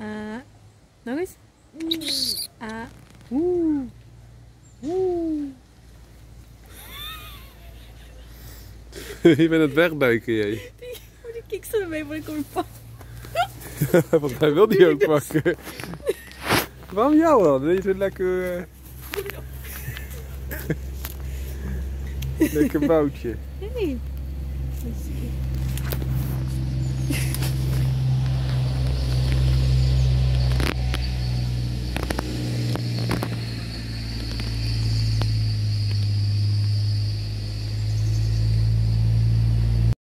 A. Nog eens. Mm. Ah. Oeh. Oeh. je bent het wegbuiken, jij. Die, die kiks ermee, maar ik kom je pakken. Want hij wil die ook pakken. Waarom jou dan? Deze lekker... Uh... lekker boutje. Hey.